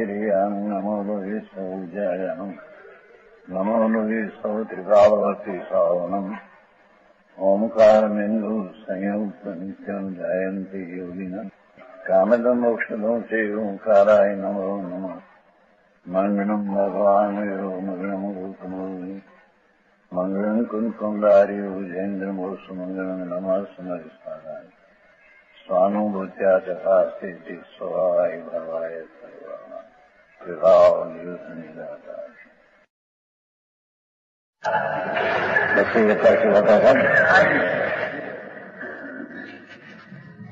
सौभागिर्याम् नमो लोये सौजायाम् नमो लोये सौत्रिकावती सावनम् ओङ्कारमिन्दु संयुक्तनित्यम् जयन्ति योगिनः। कामदमोक्षदो से ओङ्काराय नमो नमः। मङ्गलम् भगवान् यो मङ्गलम् कुन्कुण्डार्यो जयेन्द्रमो सुमङ्गलम् नमः समरिस्मराय स्वानुभूत्या च पास्ते स्वभावाय भवाय सर्वाः विवाह नियुक्त नहीं रहता बच्चे ये करके बताया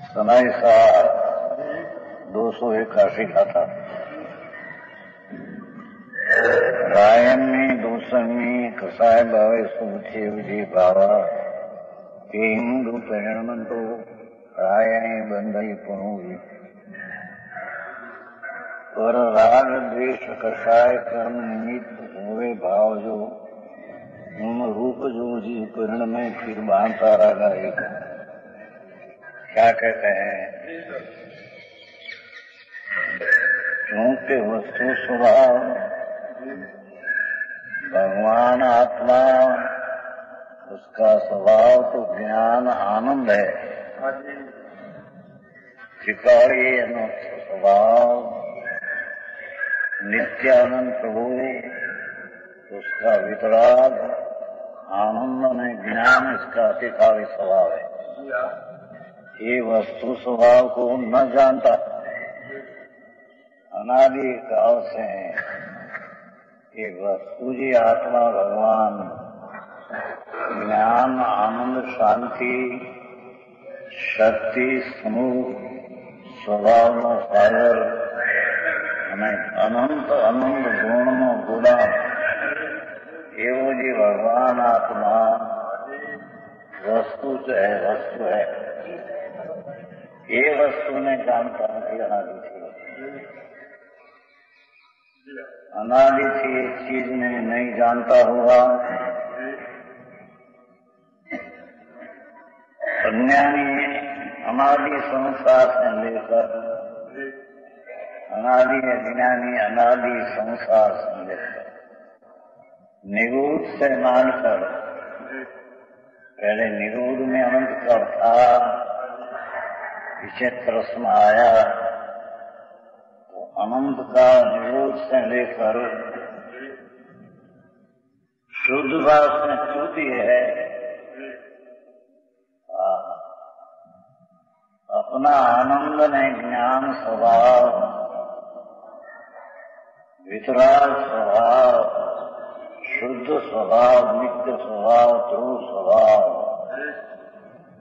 सनाई सा दो सौ इक्यासी का था रायन में गायनी दूसमी कसाय भावे सूचे विधि भावा हिंदू प्रेरणमंतो राय बंधई पुणु पर राग द्वेश कषाय कर्म निमित हुए भाव जो मम रूप जो जी करण में फिर बांधता रागा एक क्या कहते हैं? क्योंकि वस्तु स्वभाव भगवान आत्मा उसका स्वभाव तो ज्ञान आनंद है। स्वभाव नित्यानंद प्रभु उसका वितराग आनंद में ज्ञान इसका अधिकारी स्वभाव है। ये वस्तु स्वभाव को न जानता। अनादि काल से है कि वस्तु जी, आत्मा भगवान, ज्ञान, आनंद, शांति, शक्ति, समूह, स्वभाव નો नहीं, अनंत अनंत गुण गुणा एवं जी भगवान आत्मा, वस्तु जो है, वस्तु है। ये वस्तु ने काम करती अनादि थी अनादि थी एक चीज़ में नहीं जानता हुआ अज्ञानी अनादि संसार से लेकर अनादि अज्ञानी अनादि संसार से लेकर निगूढ़ से मानकर पहले निगूढ़ में अनंत कब था पीछे प्रश्न आया अनंत का निरोध से लेकर, शुद्ध भाव में च्युति है अपना आनंद ने ज्ञान स्वभाव वितराग स्वभाव शुद्ध स्वभाव नित्य स्वभाव ध्रुव स्वभाव।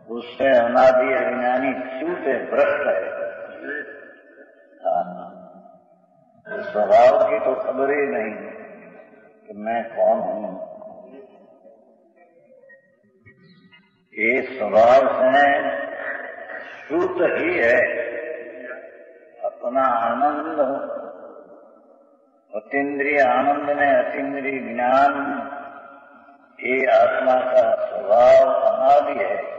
उससे अनादि अज्ञानी च्युत है। भ्रष्ट है स्वभाव की तो खबर ही नहीं कि मैं कौन हूँ। ये स्वभाव से शुद्ध ही है। अपना आनंद अतीन्द्रिय आनंद में अतीन्द्रिय ज्ञान, ये आत्मा का स्वभाव अनादि है।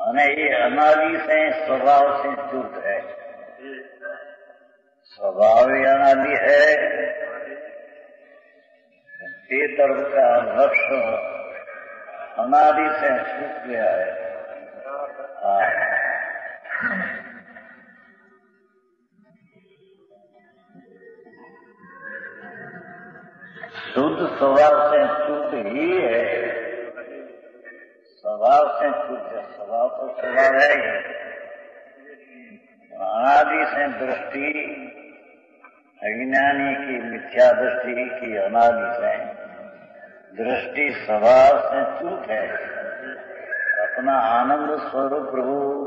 माने ये अनादि से स्वभाव से जुट है। स्वभाव अनादि है। ये तर्क का लक्ष्य अनादि से छूट गया है। हाँ। शुद्ध स्वभाव से चूक ही है। स्वभाव से चूक है स्वभाव तो स्वभाव है ही। अनादि से दृष्टि, अज्ञानी की मिथ्या दृष्टि की अनादि से दृष्टि स्वभाव से चूक है। अपना आनंद स्वरूप प्रभु।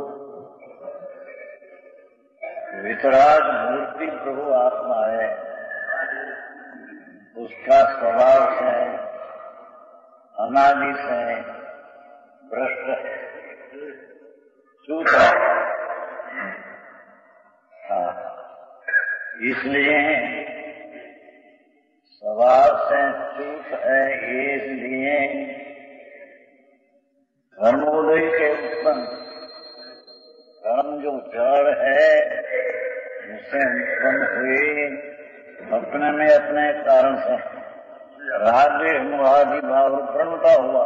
वितराग मूर्ति प्रभु आत्मा है। उसका स्वभाव से अनादि से भ्रष्ट है। चूक है। इसलिए स्वभाव से चूक है, इसलिए उत्पन्न। कर्म जो जड़ है उससे उत्पन्न हुए अपने में अपने कारण से। राज्य मोहादि भाव प्रणता हुआ।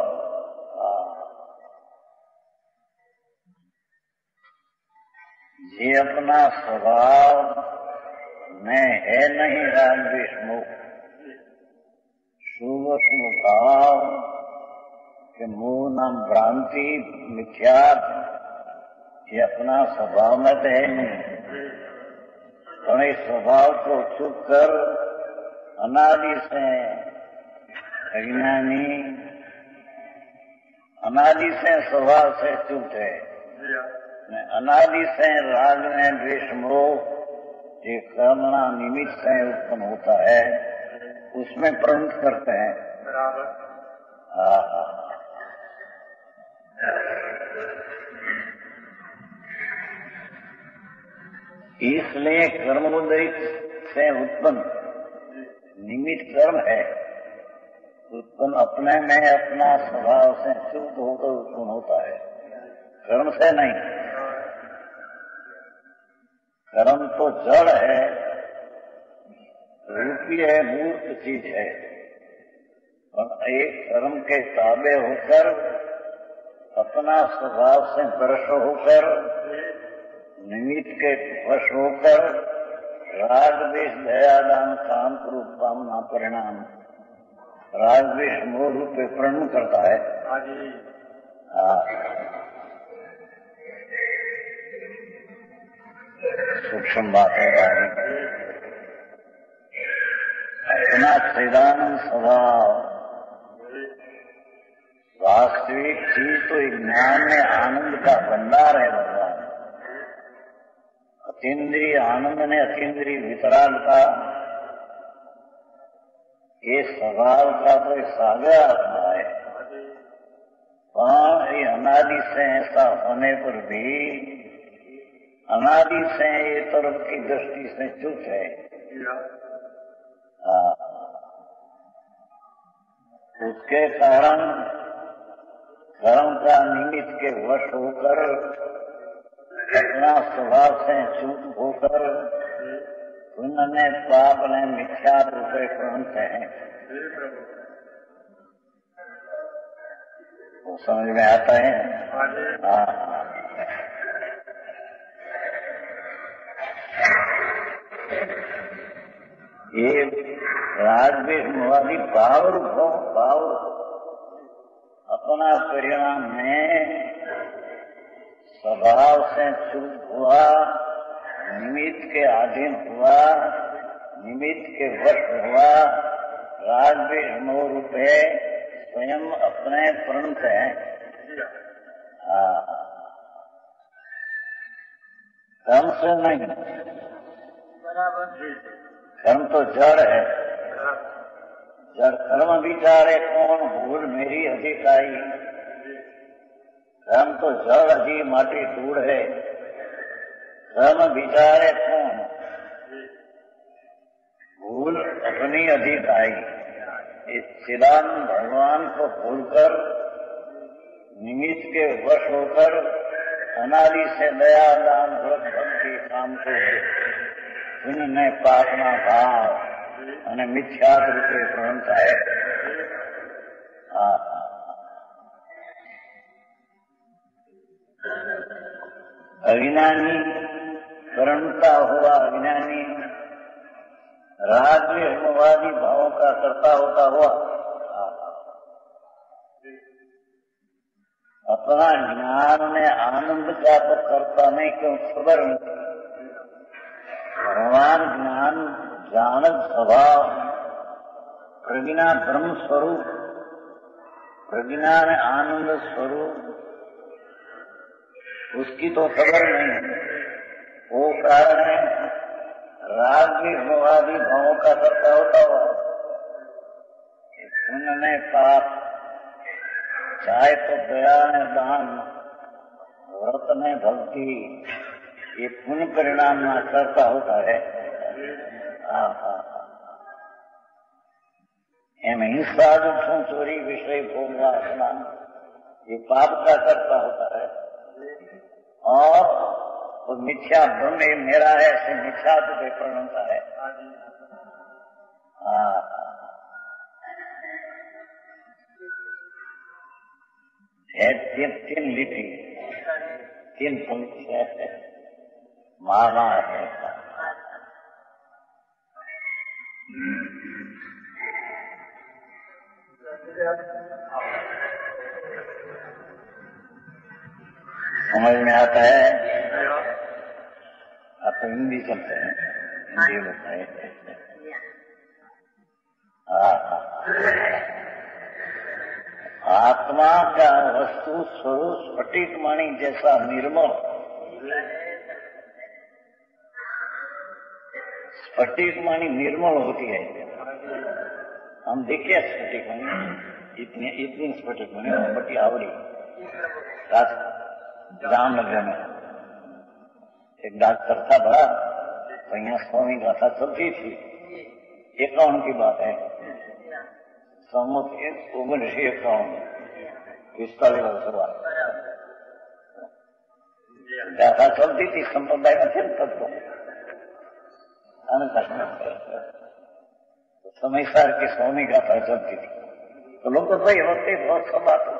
ये अपना स्वभाव में है नहीं राग विष्णु शुभ शुभ भाव के मुँह नाम भ्रांति मिथ्या ये अपना स्वभाव में तो है नहीं। इस स्वभाव को चुप कर अनादि से अज्ञानी। अनादि से स्वभाव से चुप है। अनादि से राग में द्वेष मोह। ये कर्मणा निमित्त से उत्पन्न होता है। उसमें प्रवृत्त करते हैं। हाँ इसलिए कर्मोदरित से उत्पन्न निमित कर्म है। उत्पन्न अपने में अपना स्वभाव से शुद्ध होकर उत्पन्न होता है। कर्म से नहीं। कर्म तो जड़ है, रूपी है, मूर्त चीज़ है। और एक कर्म के ताबे होकर, अपना स्वभाव से वर्ष होकर निमित्त के वश होकर राग दयादान काम रूप कामना परिणाम राग मोह रूप प्रण करता है। हाँ सूक्ष्म बात है अपना सैदानंद स्वभाव वास्तविक चीज़ तो एक ज्ञान में आनंद का भंडार है। अतीन्द्रिय आनंद ने अतीन्द्रिय वितराल का ये स्वभाव का तो सागर आत्मा है। वहाँ ये अनादि से ऐसा होने पर भी अनादि से ये तरफ़ की दृष्टि से चुप है। हाँ। उसके कारण कर्म का निमित्त के वश होकर अपना स्वभाव से चूक होकर पुण्य पाप ने मिथ्या रूपे प्रवंत हैं। वो समझ में आता है? हाँ। ये राजवेश मोहादि पावर हो पावर अपना परिणाम में स्वभाव से चुप हुआ निमित्त के अधीन हुआ निमित्त के वश हुआ राजवेश मोह रूप है स्वयं अपने प्रणत है। कर्म से नहीं। कर्म तो जड़ है। जड़ कर्म विचारे कौन? भूल मेरी अधिकाई कर्म तो जड़ अजी माटी दूर है कर्म विचारे कौन भूल अपनी अधिक आई इस चिदान भगवान को भूलकर निमित्त के वश होकर अनादि से दया दान व्रत भक्ति काम को પુણ્ય પાપના ભાવ અને મિથ્યાત રૂપે ગ્રહણ થાય अज्ञानी करणता हुआ अज्ञानी राग हेमवादी भावों का करता होता हुआ। अपना ज्ञान में आनंद का तो करता नहीं, क्यों? खबर भगवान ज्ञान, जानक स्वभाव, प्रज्ञा ब्रह्म स्वरूप प्रज्ञान आनंद स्वरूप उसकी तो खबर नहीं वो कारण है राग भी भवादी भावों का करता होता हुआ। पुण्य पाप, चाहे तो दया में दान, व्रत में भक्ति, ये पुण्य परिणाम में करता होता है। एम हिंसा दुखों चोरी विषय भोग वासना, ये पाप का करता होता है। और वो मिथ्या ब्रह्म मेरा है ऐसे मिथ्या तो कोई है। हाँ। है तीन तीन लिपि। तीन पंक्ति है। माना है। समझ में आता है। आप तो हिंदी चलते हैं। हिंदी बताए हाँ हाँ। आत्मा का वस्तु स्वरूप स्फटिक मणि जैसा निर्मल। स्फटिक मणि निर्मल होती है। हम देखे स्फटिक मणि इतनी इतनी स्फटिक मणि बटी आवड़ी। रामनगर लग जाने एक डॉक्टर था बड़ा तो यहाँ स्वामी गाथा चलती थी। इक्यावन की बात है? सम्मत उम्र से इक्यावन पिस्तालीस वर्ष बाद गाथा चलती थी, संप्रदाय में फिर तत्व तो।, तो। समय सार की स्वामी गाथा चलती थी। तो लोग तो सही होते, बहुत सब बात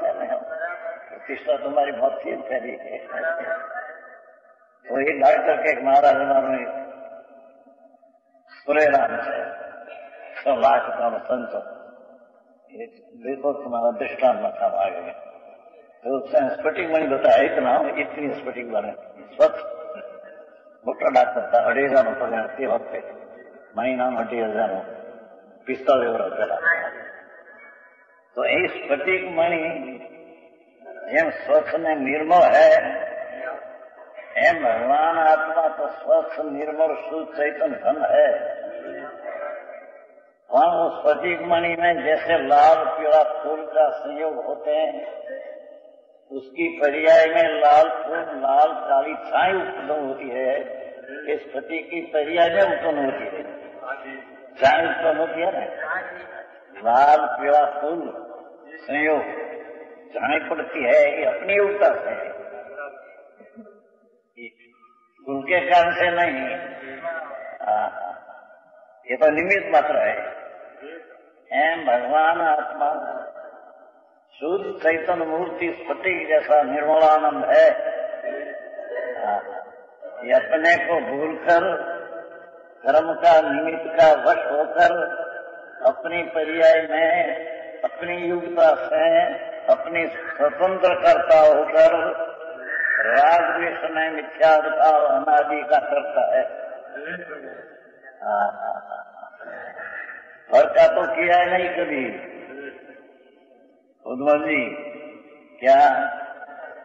कृष्णा, तुम्हारी बहुत चीज़ करी वही डॉक्टर के एक महाराज उन्होंने पूरे राम से तो लाख तुम संत देखो तुम्हारा दृष्टान मतलब आ गया तो उसने स्फटिक मणि बताया, इतना इतनी स्फटिक बने। स्वच्छ मोटा डॉक्टर था अढ़ी हज़ार पगार थी वक्त मई नाम अढ़ी हज़ार हो। पिस्तौल एवं तो यही स्फटिक मणि एम स्वच्छ में निर्मल है एम भगवान आत्मा तो स्वच्छ निर्मल शुद्ध चैतन धन है वहाँ उस प्रतीक मणि में जैसे लाल पीला फूल का संयोग होते हैं उसकी पर्याय में लाल फूल लाल काली छाई उत्पन्न होती है इस प्रतीक की पर्याय में उत्पन्न होती है छाई उत्पन्न होती है ना लाल पीला फूल संयोग छाई पड़ती है ये अपनी उल्टा से फूल के कारण से नहीं। ये तो निमित्त मात्र है। एम भगवान आत्मा। शुद्ध चैतन मूर्ति स्फटिक जैसा निर्मलानंद है। ये अपने को भूलकर कर्म का, निमित्त का वश होकर, अपनी पर्याय में, अपनी युगता से अपनी स्वतंत्र करता होकर राग विषमय मिथ्या का अनादि का करता है। हाँ, हाँ, हाँ, और का तो किया है नहीं कभी। उद्वन जी, क्या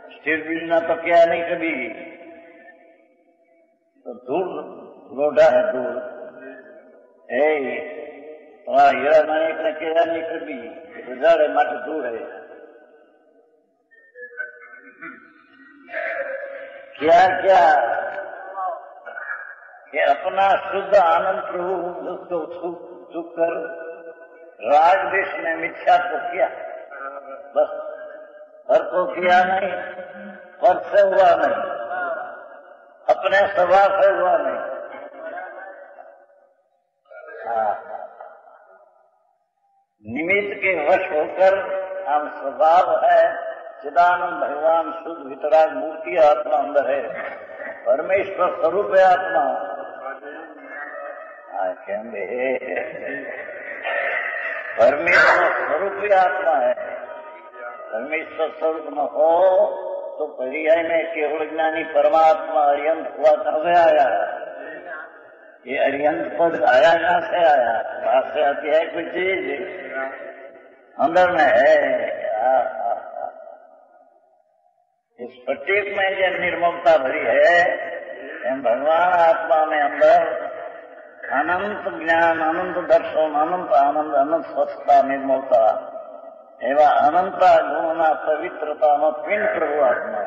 स्थिर बीजना तो किया नहीं कभी? तो दूर लोडा है दूर। ए, तुम्हारा हीरा इतना किया नहीं कभी? गुजारे मठ दूर है। क्या क्या? कि अपना शुद्ध आनंद प्रभु उसको चुप कर राग देश ने मिथ्या को किया। बस, पर को किया नहीं, पर से हुआ नहीं, अपने स्वभाव से हुआ नहीं। निमित्त के वश होकर हम स्वभाव है चिदानंद भगवान शुद्ध वितराग मूर्ति आत्मा अंदर है। परमेश्वर स्वरूप है आत्मा। परमेश्वर स्वरूप ही आत्मा है। परमेश्वर स्वरूप न हो तो पर्याय में केवल ज्ञानी परमात्मा अरियंत हुआ कब आया। ये अरियंत पद आया, कहाँ से आया? बाहर से आती है कोई चीज़? अंदर में है। इस प्रत्येक में जो निर्ममता भरी है भगवान आत्मा में अंदर अनंत ज्ञान, अनंत दर्शन, अनंत आनंद, अनंत स्वच्छता, निर्मलता एवं अनंता गुणना पवित्रता में पिंड प्रभु आत्मा।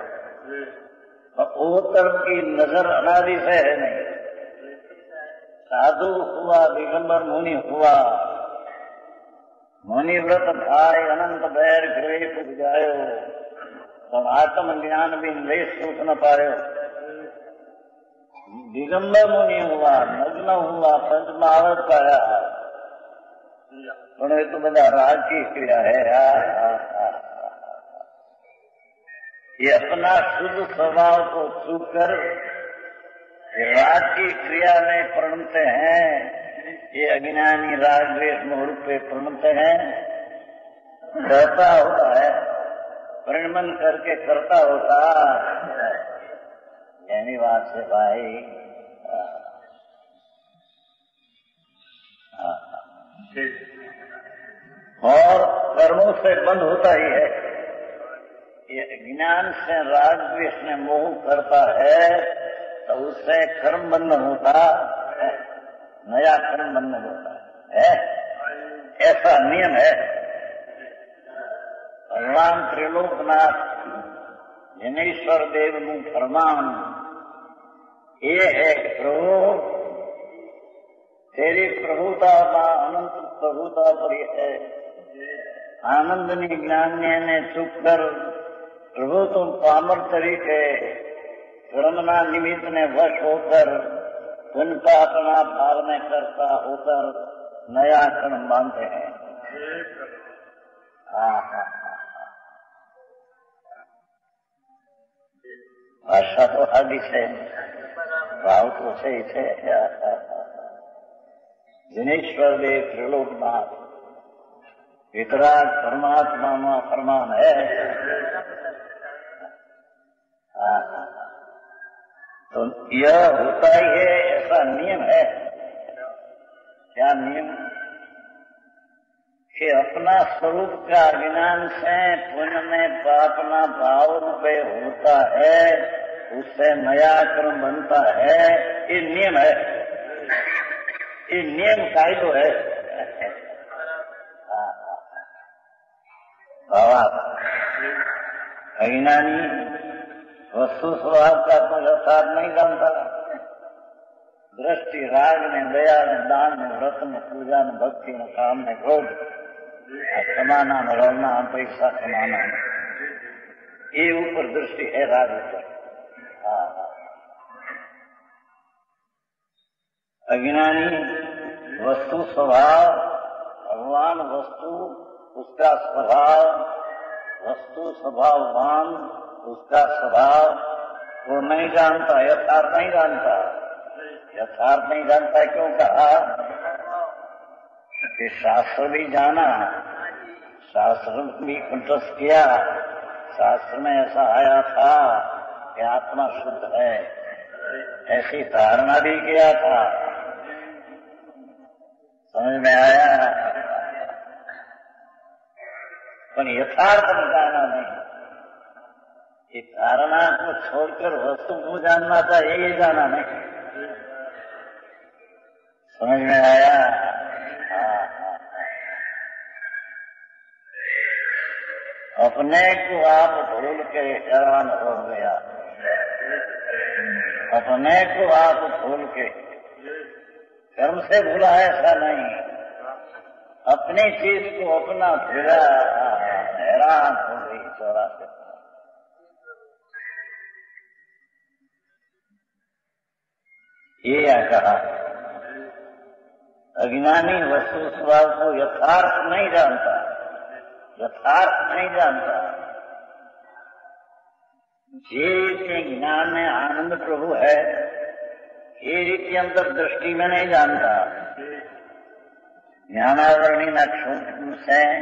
वो तरफ़ की नज़र अनादि से है नहीं। साधु हुआ, दिगंबर मुनि हुआ। मुनि व्रत भाई अनंत बैर ग्रह जायो। પણ આત્મ જ્ઞાન भी लेस सुख न पायो दिगंबर मुनि हुआ नग्न हुआ पंच महावत पाया પણ એ તો બધા राजकीय क्रिया है ये अपना शुद्ध स्वभाव को चूक कर राज की क्रिया में प्रणते हैं ये अज्ञानी राग द्वेष मुहूर्त पे प्रणते हैं करता होता है परिणमन करके करता होता। यानी बात से भाई। और कर्मों से बंद होता ही है। ज्ञान से राग द्वेष में मोह करता है तो उससे कर्म बंद होता है। नया कर्म बंद होता है? ऐसा नियम है। ભગવાન ત્રિલોકનાથ જનેશ્વર દેવનું ફરમાન એ હે પ્રભુ तेरी प्रभुता का अनंत प्रभुता परी है। आनंद ने ज्ञान्य ने चुप कर प्रभु तुम पामर तरीके करना निमित्त ने वश होकर उनका अपना भाव में करता होकर नया क्षण मानते हैं। हाँ भाषा तो आधीच से भाव तो सही थे जिनेश्वर देव त्रिलोकनाथ वितराग परमात्मा मा फरमान है। हाँ, हाँ, हाँ। तो यह होता ही है, ऐसा नियम है। क्या नियम? कि अपना स्वरूप का ज्ञान से पुण्य में अपना भाव रूपे होता है, उससे नया कर्म बनता है। ये नियम है। ये नियम कायदो है। भावार्थ अज्ञानी वस्तु स्वभाव का तो यथार्थ नहीं जानता दृष्टि, राग ने दया ने दान ने व्रत ने पूजा ने भक्ति ने काम ने क्रोध। कमाना रहना पैसा कमाना ये ऊपर दृष्टि है राग ऊपर अज्ञानी वस्तु स्वभाव, भगवान वस्तु, उसका स्वभाव, वस्तु स्वभाववान, उसका स्वभाव, वो नहीं जानता, यथार्थ नहीं जानता। यथार्थ नहीं जानता, क्यों कहा? कि शास्त्र भी जाना, शास्त्र भी कंठस्थ किया, शास्त्र में ऐसा आया था कि आत्मा शुद्ध है। ऐसी धारणा भी किया था। समझ में आया? पर यथार्थ जाना नहीं। ये धारणा को छोड़कर वस्तु को जानना था, ये जाना नहीं। समझ में आया? अपने को आप भूल के हैरान हो गया। अपने को आप भूल के। कर्म से भूला ऐसा नहीं। अपनी चीज़ को अपना भूला हैरान हो गई चौरासी ये या कहा? अज्ञानी वस्तु स्वभाव को यथार्थ नहीं जानता। यथार्थ नहीं जानता। जीव ज्ञान में आनंद प्रभु है ये रीति अंतर दृष्टि में नहीं जानता। ज्ञानावरणी न से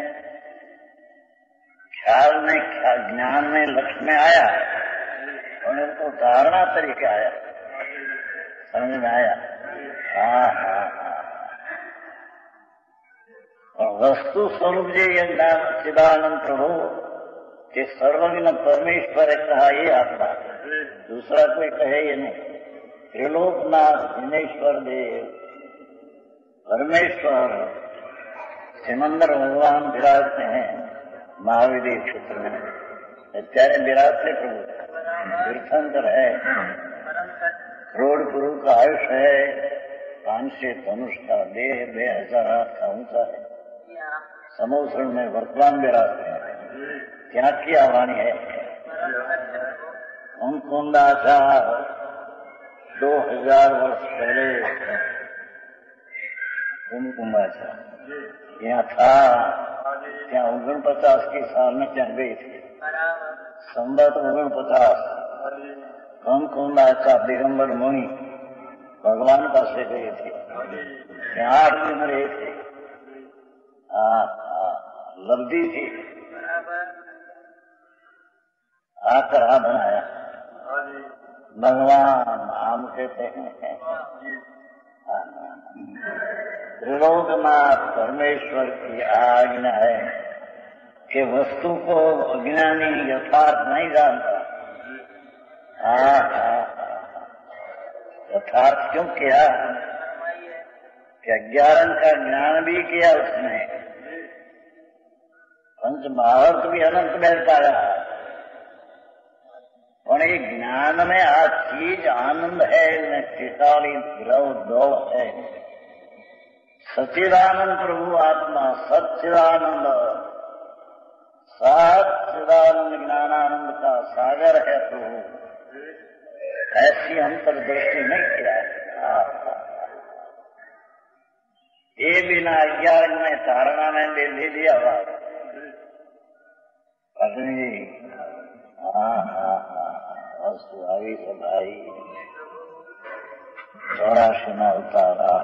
ख्याल में ख्या, ज्ञान में लक्ष्य में आया उन्हें तो धारणा तरीके आया। समझ में आया? हाँ हाँ। वस्तु स्वरूप जे यज्ञान चिदानंद प्रभु। के सर्वज्ञ परमेश्वर कहा ये आत्मा। दूसरा कोई कहे ये नहीं। त्रिलोकनाथ दिनेश्वर देव। परमेश्वर। सिमंदर भगवान विराजते हैं। महावीर क्षेत्र में। अत्यारे विराजते प्रभु। तीर्थंकर है। रोड गुरु का आयुष है। कान से धनुष का देह, बेहजार हाथ का ऊँचा है। समोषण में वर्तमान विरासते हैं। क्या की आवाणी है? मुकुंद दो हज़ार वर्ष पहले मुकुंद आशा यहाँ था, यहाँ उगण पचास के साल में चल गई थी। संबत उगण पचास मुकुंद दिगंबर मुनि भगवान पास गए थे। यहाँ आप भी थे। लब्धि थी। आकर आ बनाया। भगवान आम कहते हैं। त्रिलोकनाथ परमेश्वर की आज्ञा है कि वस्तु को अज्ञानी यथार्थ नहीं जानता। यथार्थ क्यों किया? कि अज्ञान का ज्ञान भी किया उसने? पंच महारत भी अनंत मिलता पाया और ये ज्ञान में आ चीज़ आनंद है न चेतावनी द्रव दो है सचिदानंद प्रभु आत्मा सचिदानंद सच्चिदानंद ज्ञानानंद का सागर है प्रभु ऐसी अंतर्दृष्टि नहीं किया ये बिना अज्ञान में धारणा में दे दिया बात पत्नी जी हाँ हाँ आई सब आई थोड़ा सुना उतारा।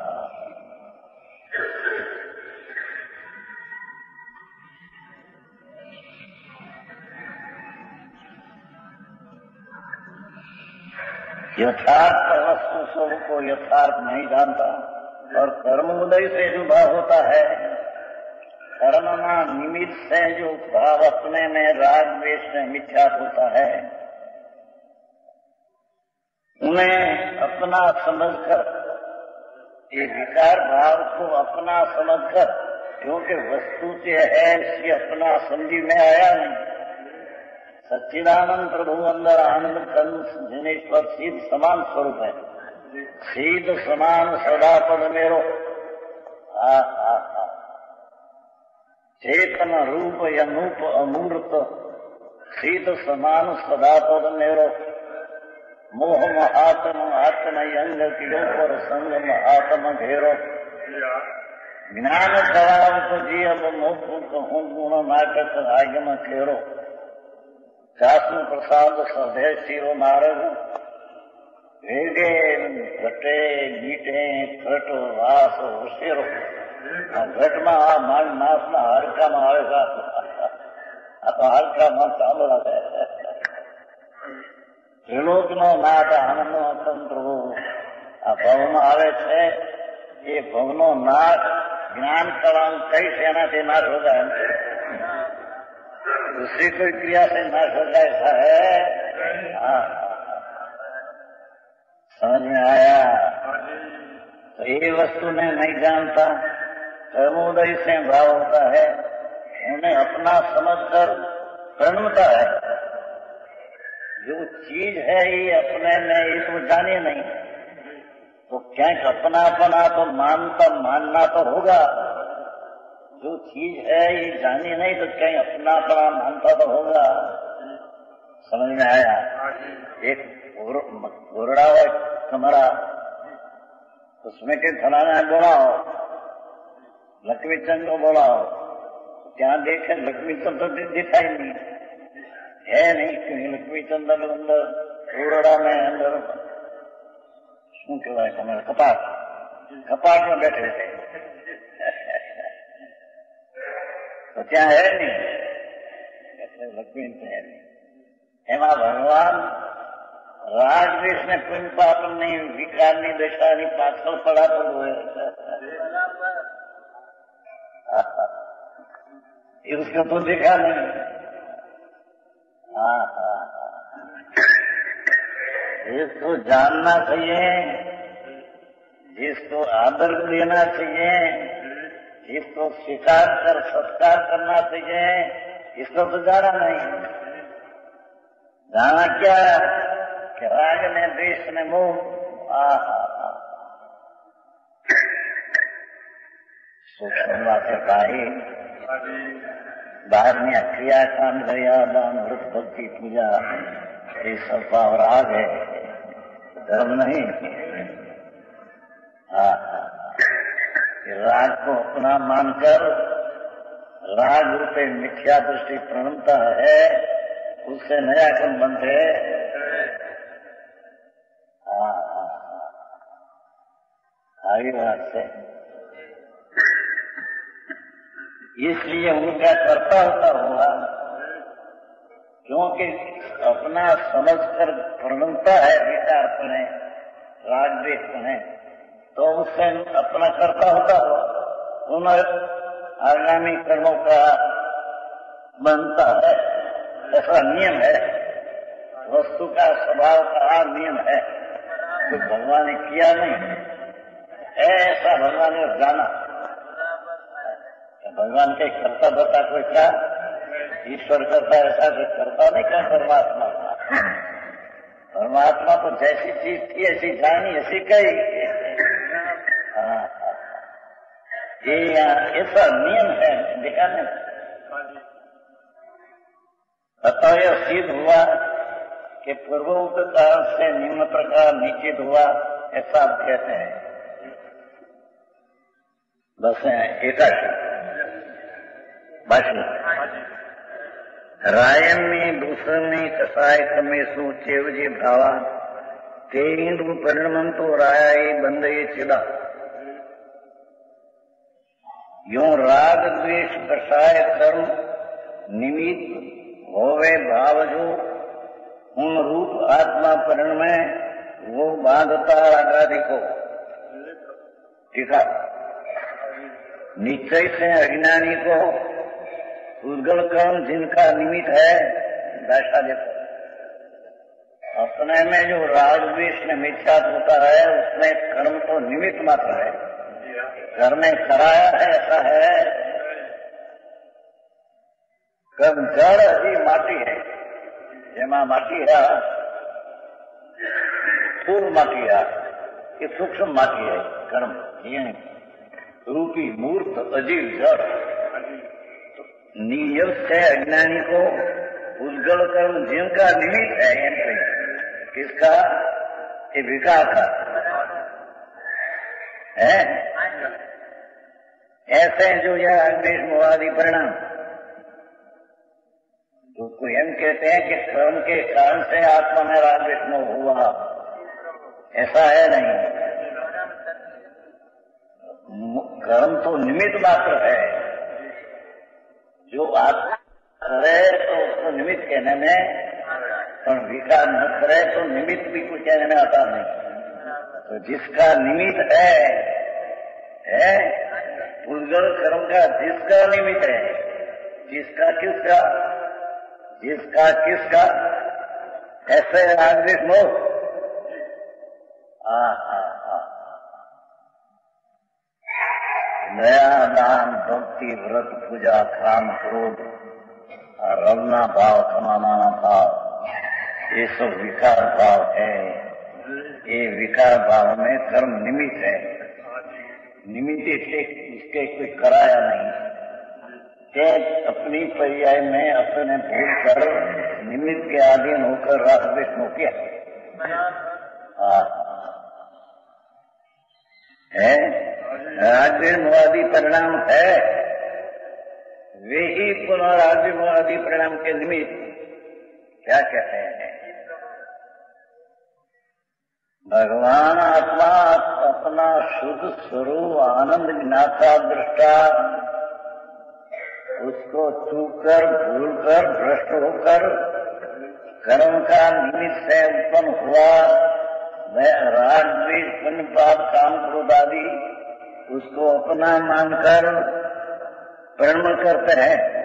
यथार्थ वस्तु स्वरूप को यथार्थ नहीं जानता और कर्म उदय से जो होता है। कर्मना निमित्त से जो भाव अपने में राग वेश में मिथ्या होता है, उन्हें अपना समझकर, ये विकार भाव को अपना समझकर क्योंकि वस्तु से है इसलिए अपना समझी में आया नहीं। सच्चिदानंद प्रभु अंदर आनंद कंस जिनेश्वर सीध समान स्वरूप है। सीध समान सदा पद मेरो। चेतन रूप अनूप अमूर्त शीत समान सदा पद मेरो मोह महात्म आत्म अंग किलो पर संगम आत्म घेरो ज्ञान कराव तो जी अब मोह कहूँ गुण नाटक आगम खेरो चासु प्रसाद सदे शिव मारग वेगे घटे मीटे खट वास होशेरो ઘટમાં આ માલ નાશના હાડકામાં આવે આ તો હાડકામાં ચાંદડા છે ત્રિલોકનો નાથ આનંદનો તંત્ર આ ભવમાં આવે છે એ ભવનો નાશ જ્ઞાન કળાંક કઈ સેનાથી નાશ હોગા એમ दूसरी कोई क्रिया से नाश होता ऐसा है हाँ समझ में आया तो ये वस्तु में नहीं जानता कर्मोदय से भाव होता है, उन्हें अपना समझकर प्रणमता है। जो चीज़ है ये अपने में ये तो जाने नहीं। तो क्या अपना अपना तो मानता, मानना तो होगा। जो चीज़ है ये जानी नहीं तो कहीं अपना अपना मानता तो होगा। समझ में आया? एक घोरड़ा हो कमरा। उसमें के फलाना बोलाओ लक्ष्मी चंद को बोलाओ क्या देखे लक्ष्मी चंद तो दिखाई नहीं है नहीं क्योंकि लक्ष्मी चंद अंदर घोरड़ा में अंदर શું કહેવાય તમારે કપાટ કપાટ में बैठे थे તો ત્યાં હે નહીં એટલે લક્ષ્મી છે એમાં ભગવાન રાગદેશ ને પુણ્ય પાપની વિકારની દશાની પાછળ પડાતો હોય उसको तो देखा नहीं। हाँ हाँ इसको जानना चाहिए, जिसको आदर देना चाहिए इसको स्वीकार कर, सत्कार करना चाहिए, इसको तो जाना नहीं। जाना क्या कि राग ने देश ने मोह। पाई बाहर में अक्रिया काम दया दान व्रत भक्ति पूजा, ये सब पावर आ गए धर्म नहीं। हाँ, हाँ। राग को अपना मानकर राग रूपे मिथ्या दृष्टि प्रणमता है, उससे नया संबंध है। हाँ, हाँ, आगे बात से। इसलिए उनका कर्ता होता हुआ। क्योंकि अपना समझकर प्रणमता है, विचार पड़े राग देख पड़े तो उससे अपना कर्ता होता हुआ। उन आगामी कर्मों का बनता है, ऐसा नियम है। वस्तु का स्वभाव का नियम है। तो भगवान ने किया नहीं। ऐसा भगवान ने जाना। भगवान के कर्ता बता कोई क्या? ईश्वर करता ऐसा कोई करता नहीं क्या परमात्मा? परमात्मा तो जैसी चीज़ थी ऐसी जानी ऐसी कही। हाँ, ये ऐसा नियम है दिखाने अतः यह सिद्ध हुआ कि पूर्वोक्त काल से निम्न प्रकार निश्चित हुआ ऐसा आप कहते हैं। बस एकाशी भाष्य रायम में भूषणे कसाय कमेशु चेवजे भावा ते इंद्र परिणमन तो राया ये बंद ये चिदा यो राग द्वेष कसाय कर्म निमित होवे भाव जो, उन रूप आत्मा परिणमय, वो बांधता आगाधि देखो। ठीक है? निश्चय से अज्ञानी को उद्गल क्रम जिनका निमित्त है? वैसा देखो। अपने में जो राग द्वेष में होता है, उसमें कर्म तो निमित मात्र है। घर में कराया है, ऐसा है। कर्म जड़ ही माटी है। जेमा माटी है। फूल माटी है। ये सूक्ष्म माटी है, कर्म। रूपी मूर्त अजीब जड़। नियम है अज्ञानी को, उद्गल कर्म जिनका निमित्त है एम किसका? विकास का। है? ऐसे जो यह अग्निश मोहादि परिणाम उसको एम कहते हैं कि कर्म के कारण से आत्मा में राग विष्णु हुआ। ऐसा है नहीं। कर्म तो निमित्त मात्र है। जो आत्मा करे तो उसको निमित्त कहने में, पर विकार न करे तो निमित्त भी कुछ कहने में आता नहीं। तो जिसका निमित्त है है उद्गल कर्म का जिसका निमित्त है, जिसका किसका जिसका किसका, ऐसे आग्रित मोह नया दान भक्ति व्रत पूजा काम क्रोध रवना भाव समाना भाव ये सब विकार भाव है। ये विकार भाव में कर्म निमित्त है। निमित्त इसके कोई कराया नहीं। ते अपनी पर्याय में अपने भूल कर निमित्त के अधीन होकर राग विष्णु किया। है? राजवादी परिणाम है। वे ही पुनः राजवादी परिणाम के निमित्त क्या कहते हैं? भगवान आत्मा अपना शुद्ध स्वरूप, आनंद, ज्ञाता, दृष्टा, उसको छूकर भूलकर, भ्रष्ट होकर, कर्म का निमित्त से उत्पन्न हुआ वह पुण्य पाप काम क्रोध आदि उसको अपना मानकर प्रणम करते हैं।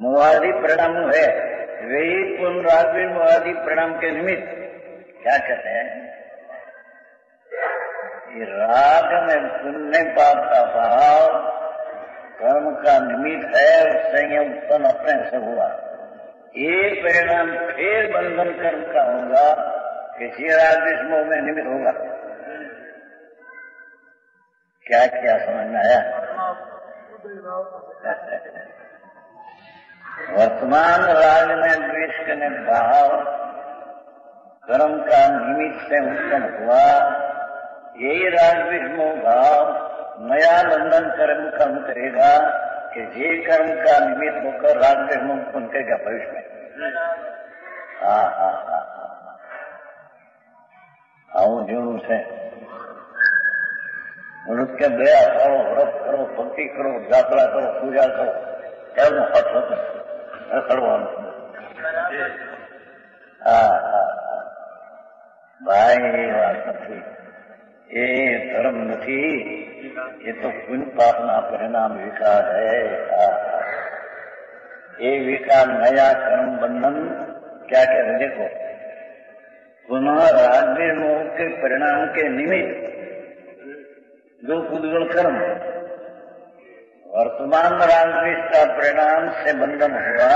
मुआदि परिणाम है। वे ही पुण्य राग मुआदि परिणाम के निमित्त क्या कहते हैं? ये राग में पुण्य पाप का भाव कर्म का निमित्त है उससे ये उत्पन्न अपने से हुआ। ये परिणाम फिर बंधन कर्म का होगा, किसी राग मोह में निमित्त होगा। क्या क्या समझ में आया वर्तमान राज में द्वेष ने भाव कर्म का निमित्त से उत्पन्न हुआ, यही राज विष्णु भाव, नया लंदन कर्म कर्म करेगा कि ये कर्म का निमित्त होकर राग विष्णु उत्पन्न करेगा भविष्य में। हाँ हाँ हाँ हाँ, हाँ। आऊ जो से। और उसके दया करो, व्रत करो, भक्ति करो, यात्रा करो, पूजा करो। कर्म हट होते सर्वान हाँ, हाँ, हाँ। भाई ये नहीं तो ये धर्म नहीं। ये तो पुण्य पापना परिणाम विकार है। ये विकार नया कर्म बंधन क्या कह रहे देखो? पुनः राज्य मोह के परिणाम के निमित्त जो उद्गुण कर्म वर्तमान राजवेश का परिणाम से बंधन हुआ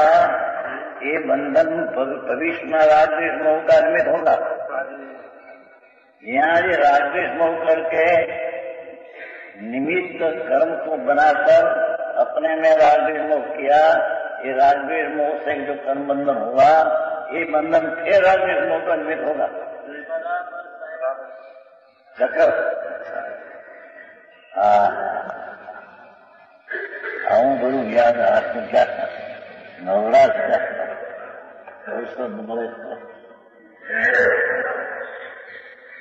ये बंधन भविष्य में राजवेश मोह का निमित्त होगा। यहाँ ये राजवेश मोह करके निमित्त कर्म को बनाकर अपने में राजवेश मोह किया ये राजवेश मोह से जो कर्म बंधन हुआ ये बंधन फिर राजवेश मोह का निमित्त होगा। चक्कर आऊँ गुरु ज्ञान आत्म क्या नवराज का तो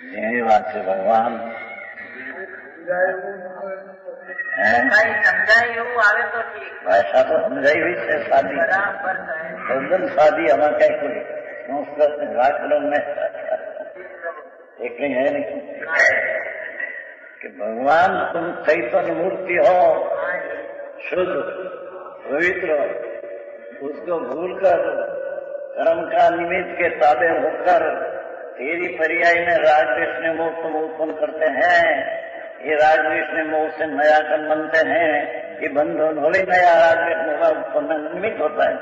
यही बात से भगवान। भाषा तो समझाई हुई है शादी। एकदम शादी हमारे क्या कोई? संस्कृत में में एक नहीं है नहीं। कि भगवान तुम चैतन्य मूर्ति हो। शुद्ध, पवित्र, उसको भूलकर, कर्म का निमित्त के ताबे होकर तेरी पर्याय में ने मोह तुम उत्पन्न करते हैं। ये ने मोह से नया कर्म बनते हैं। ये बंधन होली नया मोह का उत्पन्न निमित्त होता है।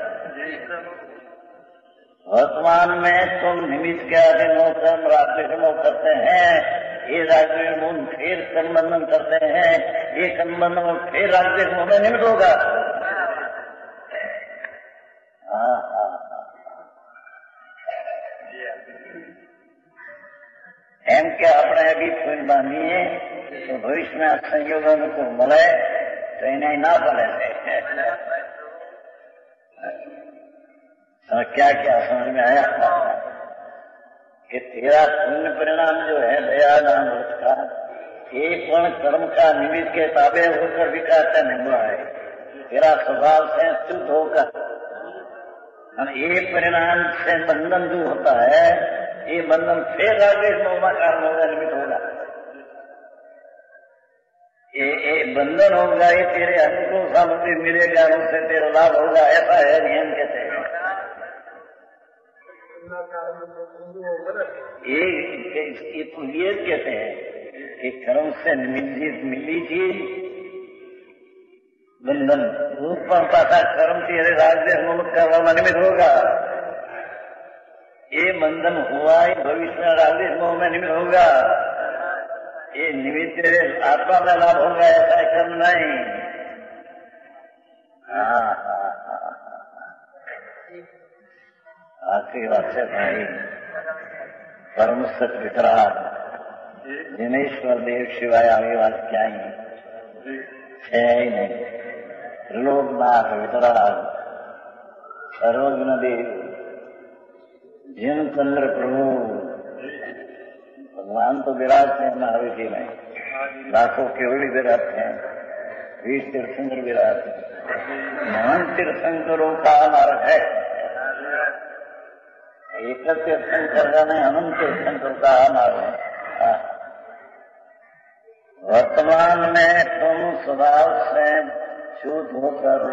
वर्तमान में तुम निमित्त के अधीन होकर, राजवेश मोह करते हैं। ये राजवेश मोह फिर संबंधन करते हैं ये संबंधन फिर राजवेश मोह में निमित्त होगा हाँ हाँ એમ કે આપણે બી ફૂલ બાંધીએ તો ભવિષ્યના સંયોગો અનુકૂળ મળે તો એને ના પડે क्या क्या समझ में आया कि तेरा पुण्य परिणाम जो है दया नाम का ये पण कर्म का निमित्त के ताबे होकर विकास का नहीं हुआ है। तेरा स्वभाव से शुद्ध होकर, और परिणाम से बंधन जो होता है, ये बंधन फिर आगे मोहमा कारण होगा, निमित्त होगा। ये ये बंधन होगा, ये तेरे अनुकूल सामग्री मिलेगा, उससे तेरा लाभ होगा, ऐसा है नियम हैं तो ये कहते हैं कि कर्म से मिली मिली चीज़ बंधन ऊपर पाता कर्म तेरे राज्य मुक्त होगा। ये बंधन हुआ, ये भविष्य में राज्य मोह में निमित होगा। ये निमित्त आत्मा में लाभ होगा, ऐसा कर्म नहीं। हाँ हाँ हाँ। आखिरी बात भाई, परम सत्य वितराग जिनेश्वर देव शिवाय आगे बात क्या ही है? ही नहीं। लोकनाथ वितराग सर्वज्ञ देव जिनचंद्र प्रभु, भगवान तो विराट हैं महावीर में लाखों केवड़ी विराट हैं, वीर तीर्थंकर विराट महान तीर्थंकरों का मार्ग है। एक तीर्थंकर का नहीं अनंत का मार्ग है। वर्तमान में तुम स्वभाव से शुद्ध होकर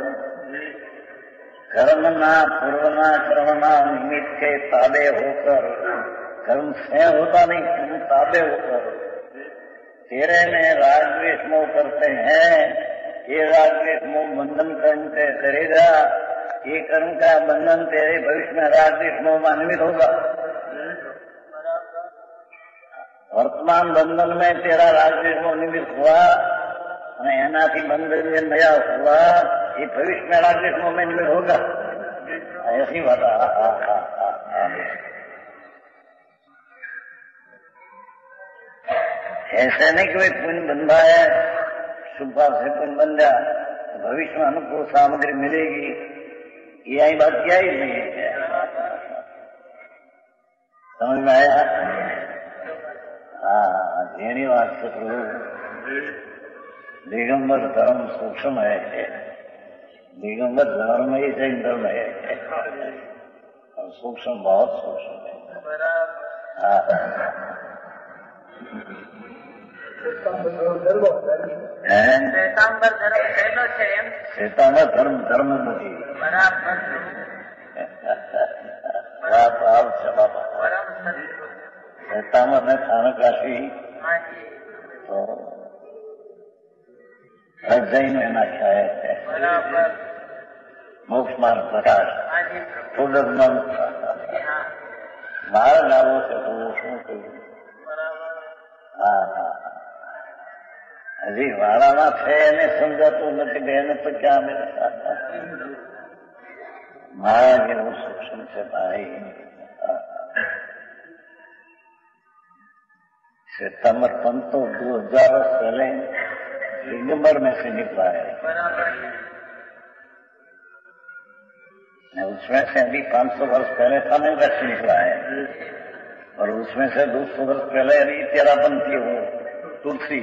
कर्मना पूर्वना कर्मना निमित्त के ताबे होकर, कर्म से होता नहीं तुम ताबे होकर। तेरे में राजवेश मोह करते हैं, ये राजवेश मोह बंधन कर्म के करेगा ये कर्म का बंधन तेरे भविष्य में राग विष्णु मानवित होगा। वर्तमान बंधन में तेरा राग विष्णु निमित हुआ एनाथी बंधन में नया हुआ, ये भविष्य में राग में निमित होगा। ऐसी बात ऐसा नहीं कि भाई पुण्य बंधा है सुबह से पुण्य बन जा तो भविष्य में अनुकूल सामग्री मिलेगी। ये आई बात क्या ही नहीं है। समझ में आया? हाँ जेनी बात प्रभु दिगंबर धर्म सूक्ष्म है। दिगंबर धर्म ही जैन धर्म है। और सूक्ष्म बहुत सूक्ष्म है। हाँ। શ્વેતાંબર ધર્મ સહેલો છે એમ શ્વેતામાં ધર્મ ધર્મ નથી બરાબર વાત આવ છે બાપા પરમ સત્ય શ્વેતામાં ને સ્થાનક રાશિ હાજી તો અજયનો એના છાયા છે બરાબર મોક્ષ માર્ગ પ્રકાશ હાજી પ્રભુ થોડક મન હા માર્ગ આવો છે તો હું શું કહ્યું બરાબર હા હા હજી વાળામાં છે એને સમજાતું નથી કે એને તો ક્યાં મેં મહારાજ એવું સૂક્ષ્મ છે ભાઈ सितंबर पंत तो दो हजार वर्ष पहले दिगंबर में से निकला है બરાબર और उसमें से अभी 500 वर्ष पहले तमिल से निकला है और उसमें से 200 वर्ष पहले अभी तेरा बनती हो तुलसी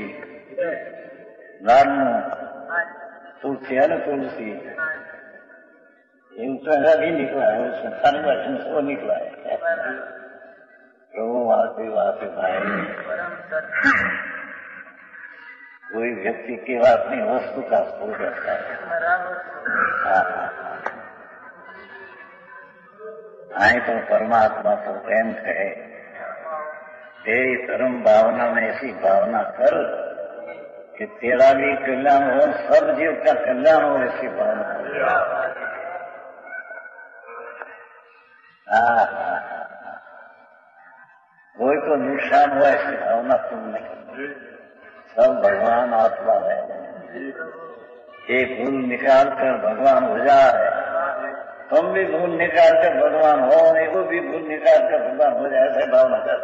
राम હાજી तुलसी है ना तुलसी હાજી ये उसमें से अभी निकला है उसमें तमिल वर्षन से वो निकला है બરાબર प्रभु वासी वासी भाई પરમ સત્ય कोई व्यक्ति केवल अपनी वस्तु का स्फूल रहता है બરાબર हाँ, हाँ, हाँ। आए तो परमात्मा को प्रेम कहे तेरी धर्म भावना में ऐसी भावना कर कि तेरा भी कल्याण हो, सब जीव का कल्याण हो, ऐसी भावना। कोई को नुकसान हुआ, ऐसी भावना तुम नहीं सब भगवान आत्मा है। एक भूल निकाल कर भगवान हो जाए तुम भी भूल निकाल कर भगवान हो, नहीं वो भी भूल निकाल कर भगवान हो जाए, ऐसे भावना कर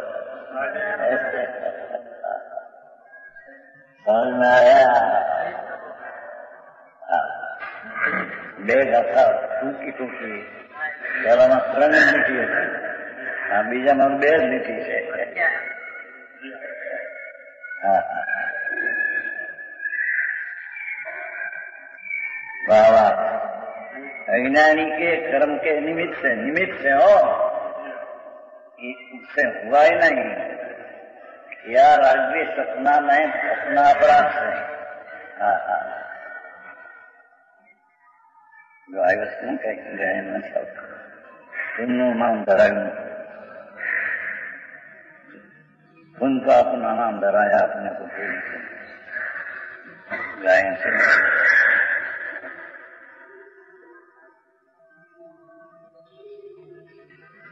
समझ में आया બે ગાથા ટૂંકી ટૂંકી પહેલામાં ત્રણ જ લીટી હતી આ બીજામાં બે જ લીટી છે હા હા वाह वाह अज्ञानी के कर्म के निमित्त से निमित्त से हो उससे हुआ ही नहीं या राजवी सपना नहीं अपना अपराध है। हाँ हाँ। जो आई वस्तु कहीं गए न सब तुमनो नाम धराયું उनका अपना नाम धराया अपने को पूरी गाय से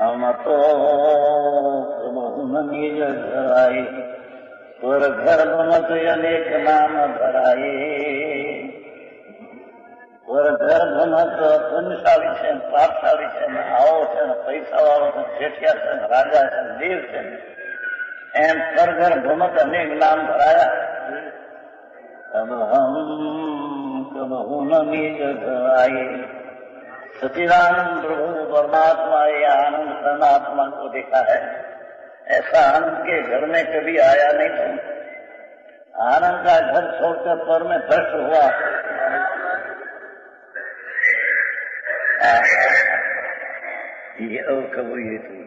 हमतो बहुमन धराई तुर घर मत अनेक नाम भराए तुर घर मत धनशाली सा पापशाली पाप आओ से पैसा वालो से ठेठिया से राजा से देव से एम तुर घर मत अनेक नाम धराया कब हम कब हूँ निज आए सचिदानंद प्रभु परमात्मा ये आनंद परमात्मा को देखा है। ऐसा आनंद के घर में कभी आया नहीं था। आनंद का घर छोड़कर पर में भ्रष्ट हुआ। ये और कबू ये थी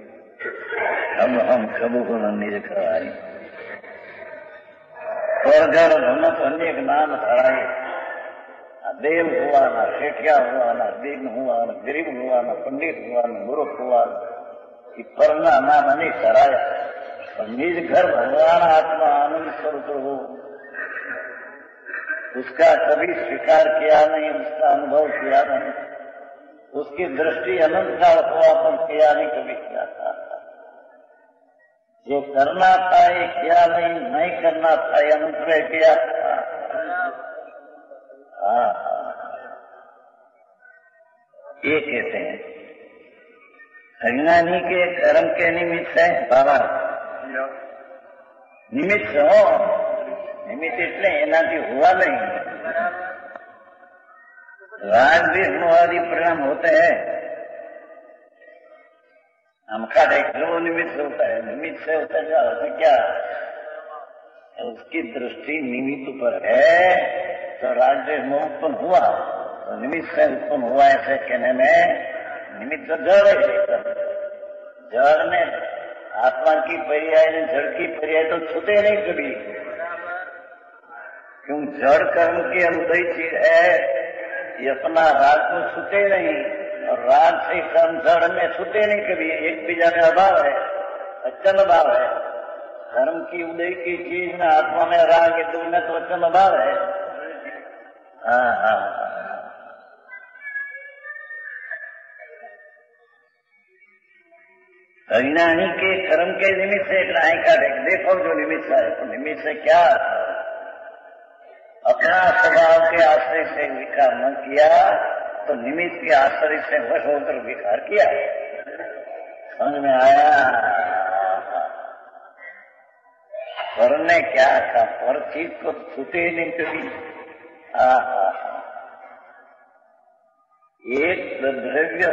हम हम कबू को न निज आए और घर भ्रमत अनेक नाम धराए। ना देव हुआ, ना सेठिया हुआ, ना दीन हुआ, ना गरीब हुआ, ना पंडित हुआ, ना गुरु हुआ, कि परना ना मनी कराया और निज घर भगवान आत्मा आनंद स्वरूप हो। उसका कभी स्वीकार किया नहीं, उसका अनुभव किया नहीं। उसकी दृष्टि अनंत का अर्थवापन किया नहीं, कभी किया था। जो करना था, ये किया नहीं नहीं करना था अनंत में किया। हाँ ये कहते हैं अज्ञानी के कर्म के निमित्त है बाबा નિમિત્ત હો નિમિત્ત એટલે એનાથી हुआ नहीं राग भी आदि परिणाम होते हैं हम का देखें वो निमित्त से होता है निमित्त से होता है जो अर्थ क्या उसकी दृष्टि निमित्त पर है तो राज्य मोह उत्पन्न हुआ। तो निमित्त से उत्पन्न हुआ ऐसे कहने में निमित्त तो जड़ है। जड़ ने आत्मा की पर्याय ने जड़ की पर्याय तो छूते नहीं कभी। क्यों? जड़ कर्म की अनुदयी चीज़ है। ये अपना राग को छूते नहीं और राग से कर्म जड़ में छूते नहीं कभी। एक बीजा में अभाव है, अचल अभाव है। धर्म की उदय की चीज़ में आत्मा में राग है तो अचल अभाव है। अज्ञानी के कर्म के निमित्त से न्याय का देखो जो निमित्त है तो निमित्त से क्या अपना स्वभाव के आश्रय से विकार न किया तो निमित्त के आश्रय से वश होकर विकार किया। समझ में आया? पर ने क्या था पर चीज़ को छूटे नहीं कभी। एक द्रव्य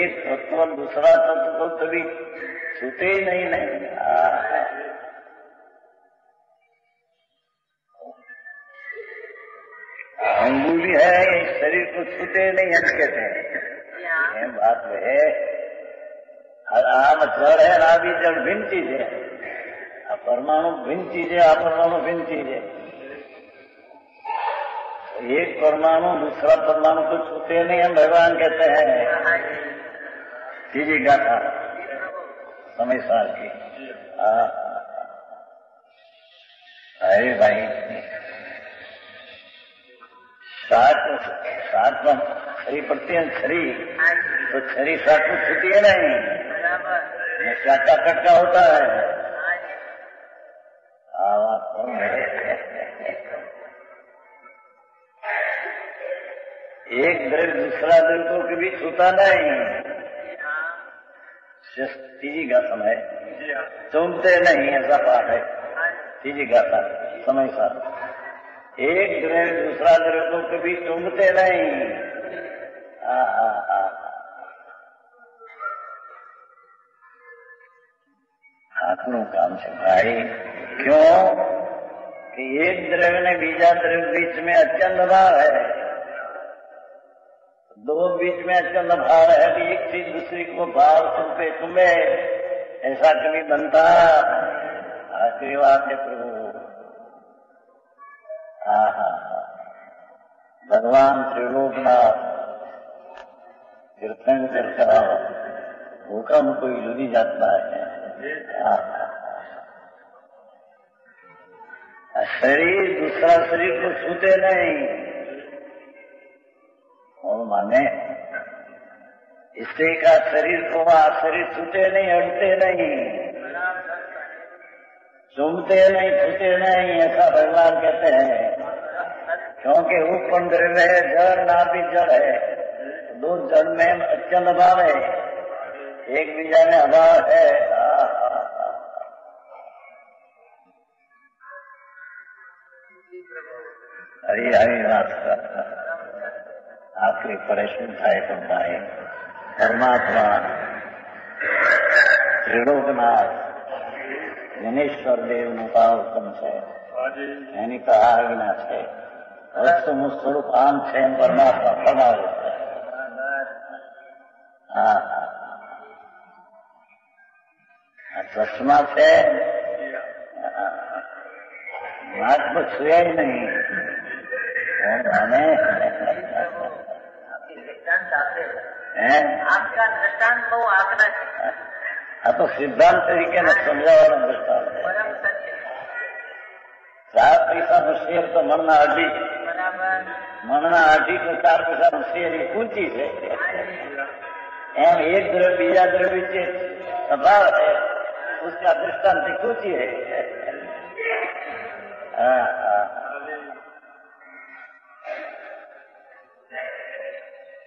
एक तत्व दूसरा तत्व तो कभी छूते ही नहीं नहीं। अंगुली है शरीर को छूते नहीं हम कहते हैं। ये। बात है। आम जड़ है ना भी जड़ भिन्न चीज़ है। परमाणु भिन्न चीज़ है अपरमाणु भिन्न चीज़। है एक परमाणु दूसरा परमाणु को छूते नहीं हम भगवान कहते हैं। सीधी गाथा समय साल की। अरे भाई। सात सात में छरी पड़ती है छरी तो छरी सात में छूती है नहीं। शाखा कटका होता है। एक द्रव्य दूसरा द्रव्य को कभी छूता नहीं। तीजी का समय चूमते नहीं ऐसा पाठ है। हाँ। तीजी का था समय साथ एक ग्रह दूसरा ग्रह को कभी चूमते नहीं। हाथ नो काम से भाई क्यों? कि एक द्रव्य ने बीजा द्रव्य बीच में अत्यंत भाव है। दो बीच में अत्यंत भाव है कि एक चीज़ दूसरी को भाव सुनते तुम्हें ऐसा कभी बनता? आशीर्वाद है प्रभु। हाँ हाँ भगवान त्रिलोकनाथ, तीर्थंकर का हुक्म कोई जुदी जाता है। शरीर दूसरा शरीर को छूते नहीं। हूँ माने स्त्री का शरीर घुमा शरीर छूटे नहीं, हटते नहीं। चूमते नहीं, छूटे नहीं, ऐसा भगवान कहते हैं। क्योंकि ऊपर द्रव्य है, जड़ ना भी जड़ है। दो जन में अत्यंत अभाव है। एक बीजा में अभाव है। हरी हरी रात का। आपके प्रश्न सहित होता है। परमात्मा, त्रिलोकनाथ, ज्ञानेश्वर देव ने कहा उत्तम से। यानी कहा, अविनाश है अस्तम स्वरूप आम से परमात्मा प्रभाव होता है। चश्मा से। हाँ, हाँ। महात्मा छुया ही। नहीं। हमें हैं આપકા દૃષ્ટાંત બહુ આકરા છે આ તો સિદ્ધાંત તરીકે ને સમજાવવાનો દૃષ્ટાંત છે પરમ સત્ય ચાર પૈસાનું શેર તો મણના અઢી છે. બરાબર મણના અઢી તો ચાર પૈસાનું શેર એ ઊંચી છે એમ एक द्रव्य बीजा द्रव्य से अभाव है उसका दृष्टांत कुची है हाँ,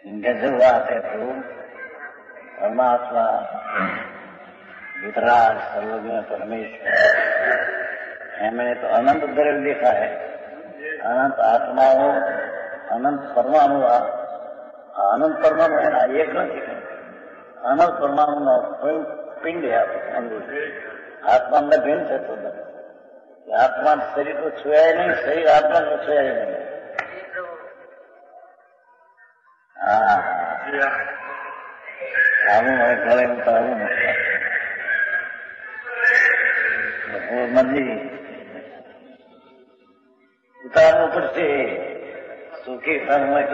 हाँ। गजब बात है प्रभु परमात्मा वितराग सर्वज्ञ परमेश्वर एमने तो अनंत द्रव्य देखा है अनंत आत्माओं अनंत परमाणु अनंत परमाणु है ना एक નથી અનંત પરમાણુનો પિંડ છે આપણું. આત્માને ભિન્ન છે તો નથી. આત્મા શરીર को छुआए नहीं शरीर आत्मा को छुआए नहीं क्या आलू है खड़े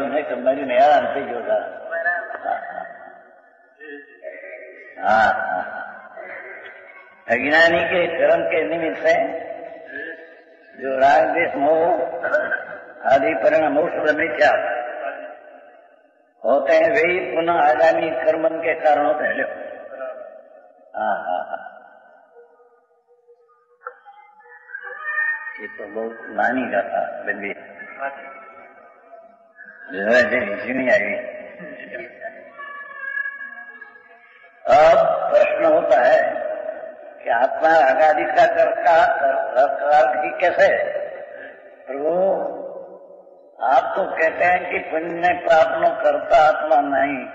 नहीं तो मेरी नया आते जो था हाँ। अज्ञानी के कर्म के निमित्त से जो राग देश मोह आदि परिणाम मोक्ष मिथ्या होते हैं, वही पुनः आगामी कर्मन के कारण होते हैं हाँ हाँ हाँ। ये तो बहुत नानी का था, बिंदी। है झिझनी आई। अब प्रश्न होता है कि आत्मा आगादी की कैसे? प्रभु आप तो कहते हैं कि पुण्य पाप नो करता आत्मा नहीं।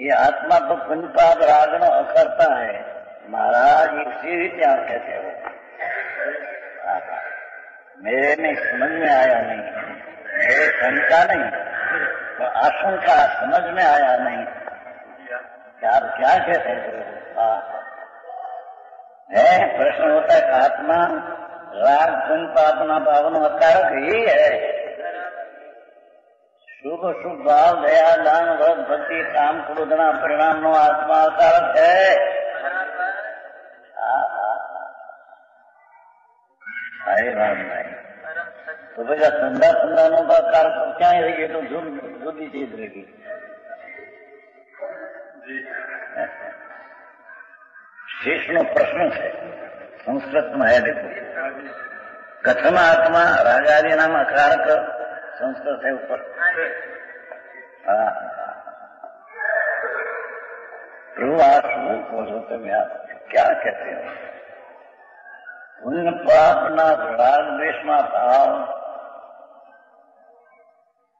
ये आत्मा तो पुण्य पाप रागनो अकर्ता है। महाराज, इसी आप कहते हो मेरे में समझ में आया नहीं। मेरे शंका नहीं। तो आशंका समझ में आया नहीं। आप क्या कहते हैं? हाँ। है, प्रश्न होता है, आत्मा राग गुण तो प्रार्थना पावन कारक ही है। शुभ शुभ भाव दया दान व्रत भक्ति काम क्रोधना परिणाम नो आत्मा कारक है। हाँ, हाँ, हाँ। अरे राम भाई। तो भैया संदा संदा नो का कारक क्या है? ये तो झूठ झूठी चीज़ रहेगी शेष नो प्रश्न है। છે સંસ્કૃતમાં હે દેખો કથમ આત્મા રાગાદી નામ અકારક સંસ્કૃત है ऊपर હા જી हाँ प्रभु आप शुभ पुरुषोत्तम आप क्या कहते हो पुण्य पाप ना રાગ દ્વેષમાં ભાવ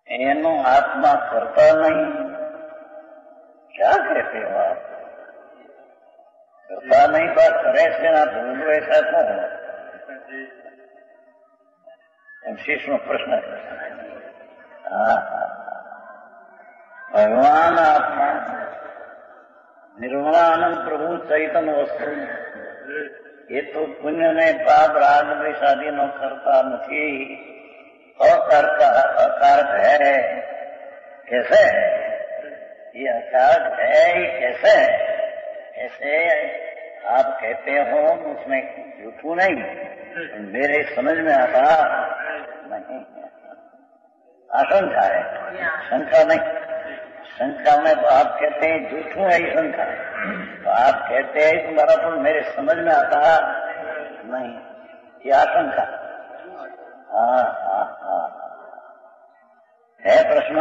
એનો આત્મા કરતા નહીં क्या कहते हो आप करता नहीं पर करे से ना ढूंढो ऐसा क्यों है એમ શીશનો પ્રશ્ન છે હા હા ભગવાન આત્મા निर्वाणानंद प्रभु चैतन्य वस्तु ये तो पुण्य में पाप राग में शादी न करता नहीं अकारक अकारक है कैसे है ये अकारक है ही कैसे है ऐसे आप कहते हो उसमें झूठू नहीं? मेरे समझ में आता नहीं। आशंका है। शंका नहीं। शंका में तो आप कहते हैं झूठू है ये शंका तो आप कहते हैं तुम्हारा तो मेरे समझ में आता नहीं। ये आशंका हाँ हाँ हाँ। है प्रश्न?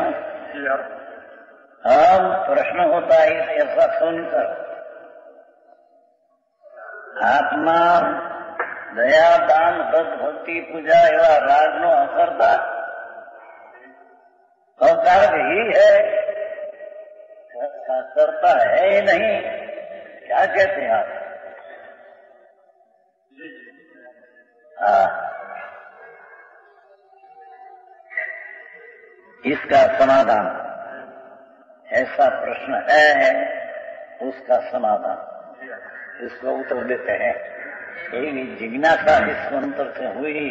हम प्रश्न होता है इस ऐसा सुनकर આત્મા દયા દાન ભક્ત ભક્તિ પૂજા એવા રાગનો અકર્તા अकारक ही है करता है ही नहीं क्या कहते हैं आप हाँ इसका समाधान ऐसा प्रश्न है उसका समाधान इसको उत्तर देते हैं। एक जिज्ञासा इस मंत्र से हुई।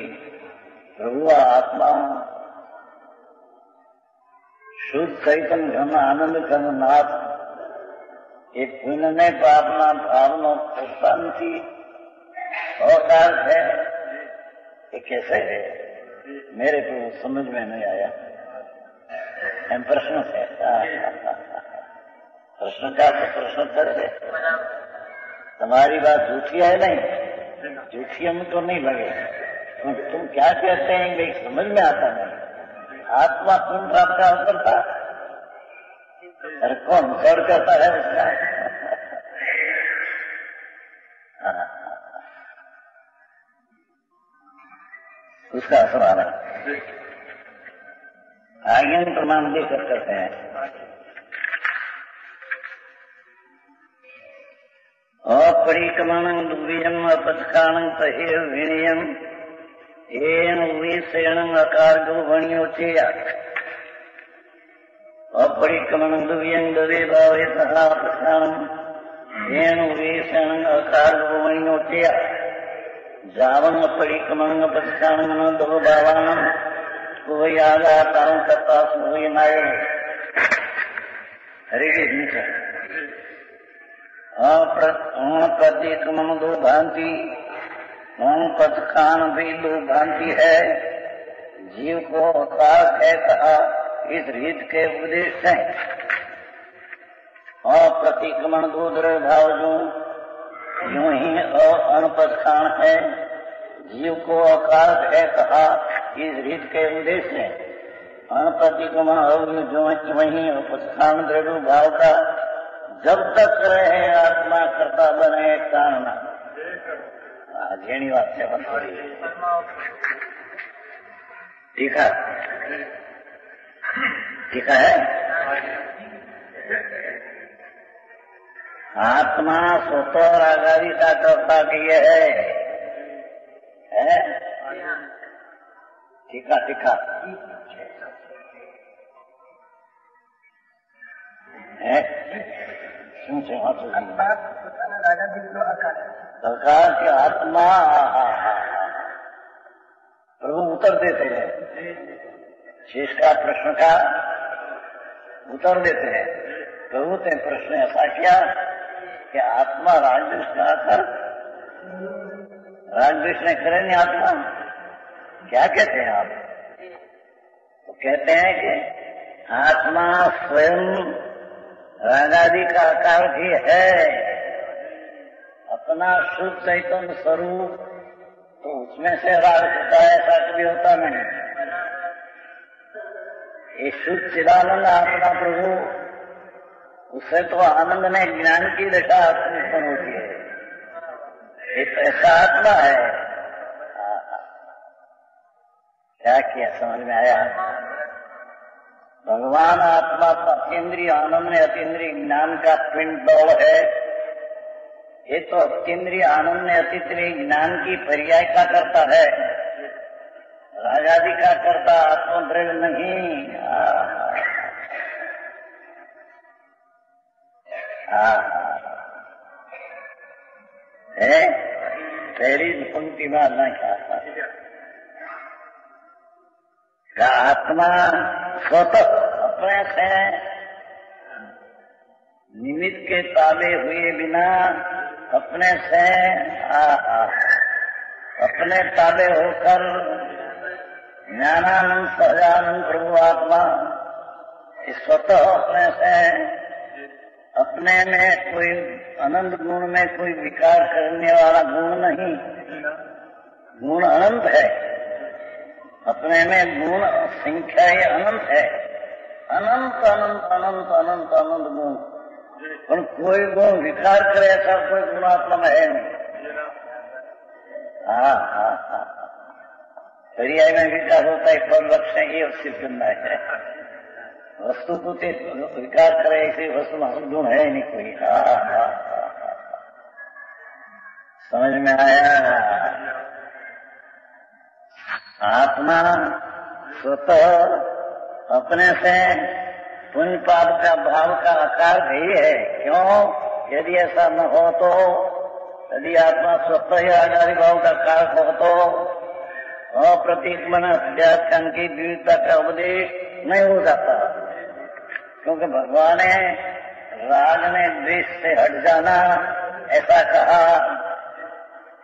प्रभु, आत्मा। शुद्ध चैतन घन आनंद घन नाथ। ये पुण्य पापना भावना प्रशांति। अवकाश है। ये कैसे है? मेरे को समझ में नहीं आया। हम प्रश्न से प्रश्न का तो प्रश्न कर दे। तुम्हारी बात झूठी है नहीं? झूठी हम तो नहीं लगे। तुम, तुम क्या कहते हैं? भाई समझ में आता नहीं। आत्मा तुम प्राप्त का? था अरे कौन गौर करता है उसका? हाँ। उसका असर आ रहा आगे प्रमाण देकर करते हैं। अपरिक्रमणं दुर्वीयम् अपस्काणं तहे विनयम् येन विषयणम् अकार्गो वण्योचेय अपरिक्रमणं दुर्व्यम् दवे भावे सः अपस्काणम् येन विषयणम् अकार्गो वण्योचेय जावम् अपरिक्रमणम् अपस्काणम् दव भावानम् कुवयागातारम् तथा स्मृयनाय हरे कृष्ण प्रतीकमन दो भांति ओम पथखान भी दो भांति है। जीव को अकाश है कहा, इस रीत के उपदेश से। अप्रतिक्रमण दो द्रव्य भाव जो यूँ ही अनपथखान है। जीव को आकाश है कहा, इस रीत के उपदेश से। अनप्रतिक्रमण जो वही उपस्थान द्रव्य भाव का जब तक रहे आत्मा करता बने कारण જેની વાત છે ટીકા टीका है आत्मा स्वतः आगारी का कर्ता किए है है टीका टीका है શું છે सरकार की आत्मा प्रभु उत्तर देते हैं। शेष का प्रश्न का उत्तर देते हैं। प्रभु ने प्रश्न ऐसा किया कि आत्मा राजदेश का आकर राजदेश ने करे नहीं आत्मा, क्या कहते हैं आप? तो कहते हैं कि आत्मा स्वयं रागादि का आकार भी है। अपना शुद्ध चैतन्य स्वरूप तो उसमें से राग होता है ऐसा कभी होता नहीं। ये शुद्ध चिदानंद आत्मा प्रभु उससे तो आनंद में ज्ञान की दशा उत्पन्न होती है। एक ऐसा आत्मा है। क्या किया, समझ में आया? भगवान आत्मा अतीन्द्रिय आनंद में अतीन्द्रिय ज्ञान का पिंड दौड़ है। ये तो अतीन्द्रिय आनंद में अतीन्द्रिय ज्ञान की पर्याय का करता है। राजादि का करता आत्मद्रव्य नहीं। है? पहली पंक्ति में नहीं खाता का आत्मा स्वतः अपने से निमित्त के ताबे हुए बिना अपने से आ, आ, अपने ताबे होकर ज्ञानानंद सहजानंद प्रभु आत्मा स्वतः अपने से अपने में कोई अनंत गुण में कोई विकार करने वाला गुण नहीं। गुण अनंत है। अपने में गुण संख्या ही अनंत है। अनंत अनंत अनंत अनंत अनंत गुण। पर कोई गुण विकार करे ऐसा कोई गुणात्मा में है नहीं। हाँ हाँ हाँ पर्याय में विकास होता है, पर लक्ष्य ये सिद्ध करना है। वस्तु को विकार करे, ऐसे वस्तु में गुण है नहीं कोई। हाँ हाँ हाँ। समझ में आया? आत्मा स्वतः अपने से पुण्य पाप का भाव का आकार भी है। क्यों? यदि ऐसा न हो तो यदि आत्मा स्वतः ही आधारी भाव का कारक हो तो अप्रतीक मन अध्यात्म की विविधता का उपदेश नहीं हो जाता। क्योंकि भगवान ने राग ने द्वेष से हट जाना, ऐसा कहा,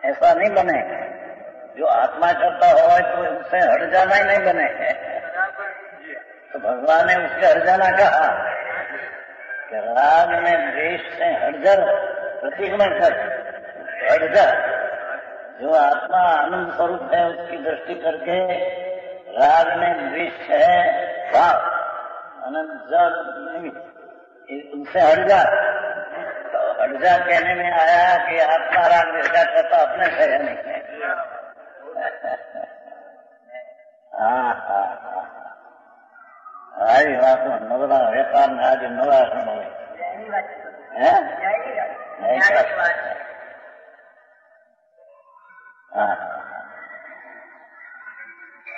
ऐसा नहीं बने। जो आत्मा करता हो तो उससे हट जाना ही नहीं बने। तो भगवान ने उसके हट जाना कहा कि राग में देश से हट कर प्रतिक्रमण कर हट जा जो आत्मा आनंद स्वरूप है उसकी दृष्टि करके राग में द्वेष है भाव अनंत जल उनसे हट जा तो हट जा कहने में आया कि आत्मा राग विषय तो अपने से नहीं। है આવી વાતો નવરા વેપારના આજે નવા મળે હે हाँ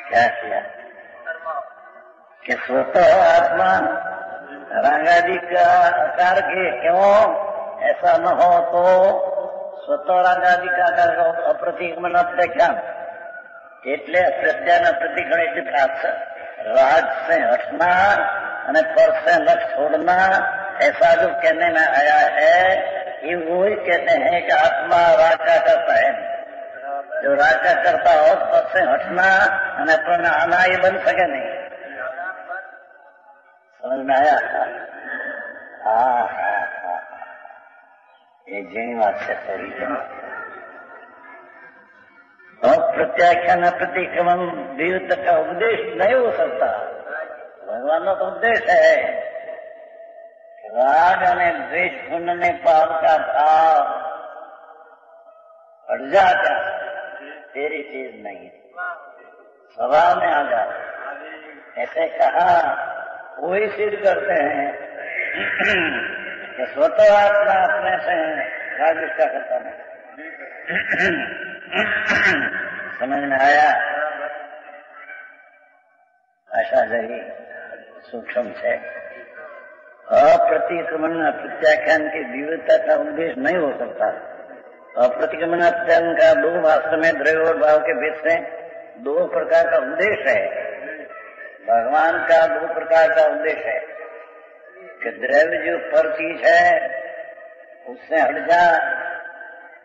क्या किया कि स्वतः आत्मा रंगादि का आकार के क्यों ऐसा न हो तो स्वतः रंगादि का आकार का अप्रतिगमन अप्रख्यान એટલે પ્રત્યાના પ્રતિગણ એટલે प्राप्त राज से हटना અને पर से लट छोड़ना ऐसा जो कहने में आया है ये वो ही कहते हैं कि आत्मा राग का करता है जो राग का करता हो पर से हटना અને પણ આના એ બન શકે નહીં समझ में आया हाँ हाँ हाँ ये जीणी बात से थोड़ी और प्रत्याख्यान प्रतिक्रमण देवत का उपदेश नहीं हो सकता भगवान का उपदेश है। राग અને द्वेष, पुण्य पाप का भाव हट जाता तेरी चीज़ नहीं। स्वभाव में आ जा ऐसे कहा वही सिद्ध करते हैं। स्वतः आत्मा अपने से राग का करता नहीं। समझ में आया? आशा जरी सूक्ष्म से। अप्रतिक्रमण प्रत्याख्यान की विविधता का उद्देश्य नहीं हो सकता। अप्रतिक्रमण प्रत्याख्यान का दो वास्तव में द्रव्य और भाव के बीच में दो प्रकार का उद्देश्य है। भगवान का दो प्रकार का उद्देश्य है। कि द्रव्य जो पर चीज़ है, उससे हट जा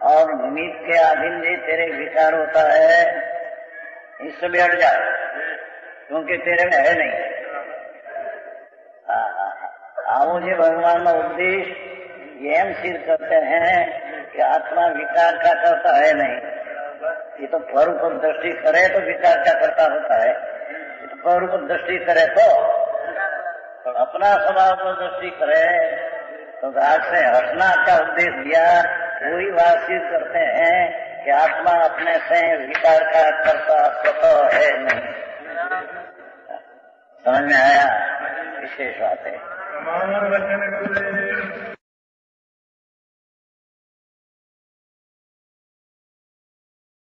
और निमित्त के अधीन जो तेरे विचार होता है। इससे भी हट जा क्योंकि तेरे में है नहीं। आओ जी भगवान का उपदेश। ये हम सिद्ध करते हैं कि आत्मा विकार का करता है नहीं। ये तो पर दृष्टि करे तो विकार का करता होता है। ये तो पर दृष्टि करे तो, अपना स्वभाव पर दृष्टि करे। तो राग से हटना का उद्देश्य दिया। वही बातचीत करते हैं कि आत्मा अपने से विकार का करता स्वतः है नहीं। समझ में आया? विशेष बात है।